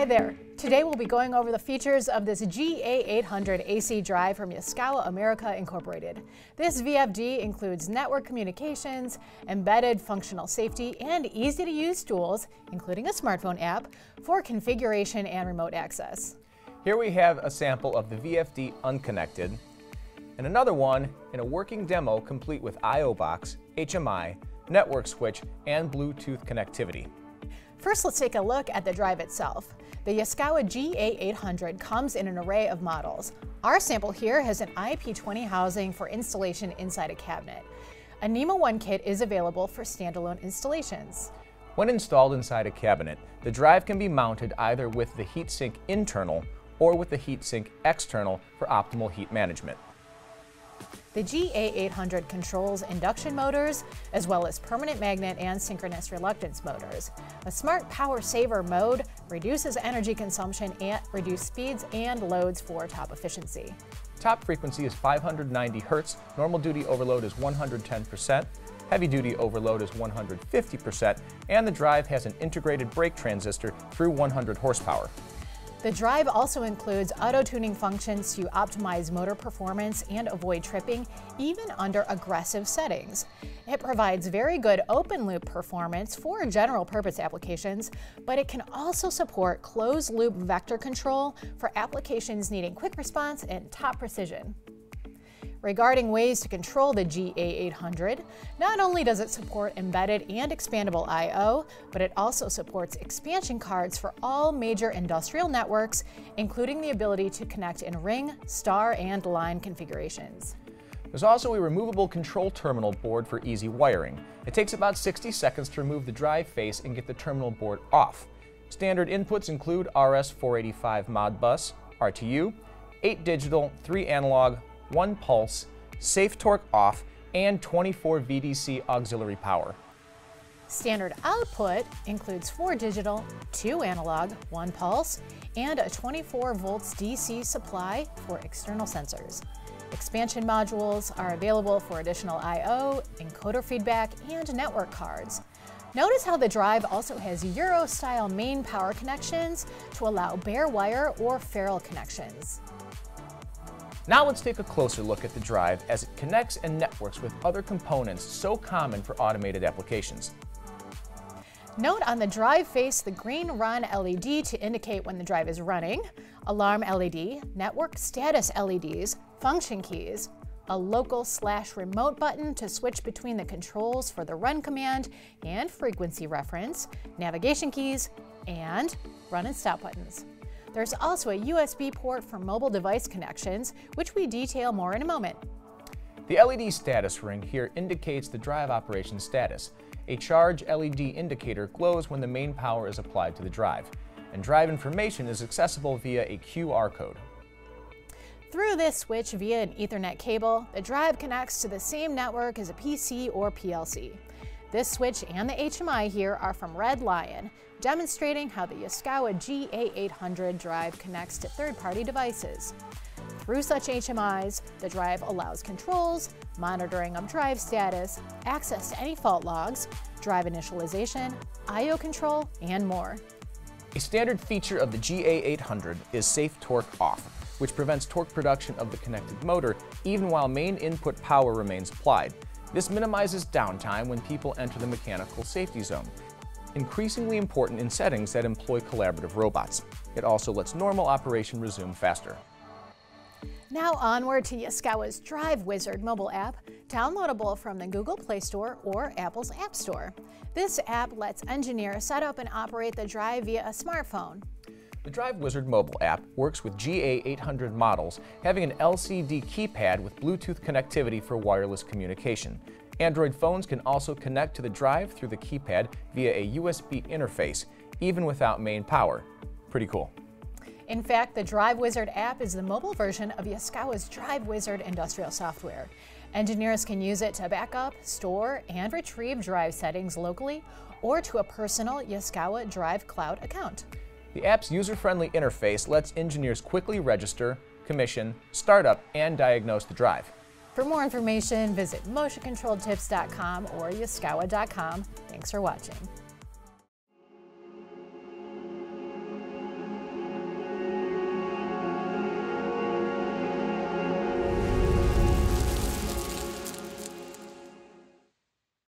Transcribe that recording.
Hi there. Today we'll be going over the features of this GA800 AC drive from Yaskawa America Incorporated. This VFD includes network communications, embedded functional safety, and easy to use tools, including a smartphone app, for configuration and remote access. Here we have a sample of the VFD unconnected, and another one in a working demo complete with I.O. box, HMI, network switch, and Bluetooth connectivity. First, let's take a look at the drive itself. The Yaskawa GA800 comes in an array of models. Our sample here has an IP20 housing for installation inside a cabinet. A NEMA 1 kit is available for standalone installations. When installed inside a cabinet, the drive can be mounted either with the heatsink internal or with the heatsink external for optimal heat management. The GA800 controls induction motors, as well as permanent magnet and synchronous reluctance motors. A smart power saver mode reduces energy consumption and reduce speeds and loads for top efficiency. Top frequency is 590 Hz, normal duty overload is 110%, heavy duty overload is 150%, and the drive has an integrated brake transistor through 100 horsepower. The drive also includes auto-tuning functions to optimize motor performance and avoid tripping, even under aggressive settings. It provides very good open-loop performance for general purpose applications, but it can also support closed-loop vector control for applications needing quick response and top precision. Regarding ways to control the GA800, not only does it support embedded and expandable I.O., but it also supports expansion cards for all major industrial networks, including the ability to connect in ring, star, and line configurations. There's also a removable control terminal board for easy wiring. It takes about 60 seconds to remove the drive face and get the terminal board off. Standard inputs include RS-485 Modbus, RTU, 8 digital, 3 analog, 1 pulse, safe torque off, and 24 VDC auxiliary power. Standard output includes 4 digital, 2 analog, 1 pulse, and a 24 volts DC supply for external sensors. Expansion modules are available for additional I.O., encoder feedback, and network cards. Notice how the drive also has Euro-style main power connections to allow bare wire or ferrule connections. Now let's take a closer look at the drive as it connects and networks with other components so common for automated applications. Note on the drive face the green run LED to indicate when the drive is running, alarm LED, network status LEDs, function keys, a local slash remote button to switch between the controls for the run command and frequency reference, navigation keys, and run and stop buttons. There's also a USB port for mobile device connections, which we detail more in a moment. The LED status ring here indicates the drive operation status. A charge LED indicator glows when the main power is applied to the drive, and drive information is accessible via a QR code. Through this switch via an Ethernet cable, the drive connects to the same network as a PC or PLC. This switch and the HMI here are from Red Lion, demonstrating how the Yaskawa GA800 drive connects to third-party devices. Through such HMIs, the drive allows controls, monitoring of drive status, access to any fault logs, drive initialization, I.O. control, and more. A standard feature of the GA800 is safe torque off, which prevents torque production of the connected motor even while main input power remains applied. This minimizes downtime when people enter the mechanical safety zone, increasingly important in settings that employ collaborative robots. It also lets normal operation resume faster. Now onward to Yaskawa's Drive Wizard mobile app, downloadable from the Google Play Store or Apple's App Store. This app lets engineers set up and operate the drive via a smartphone. The Drive Wizard mobile app works with GA800 models, having an LCD keypad with Bluetooth connectivity for wireless communication. Android phones can also connect to the drive through the keypad via a USB interface, even without main power. Pretty cool. In fact, the Drive Wizard app is the mobile version of Yaskawa's Drive Wizard industrial software. Engineers can use it to backup, store, and retrieve drive settings locally or to a personal Yaskawa Drive Cloud account. The app's user-friendly interface lets engineers quickly register, commission, start up, and diagnose the drive. For more information, visit motioncontroltips.com or yaskawa.com. Thanks for watching.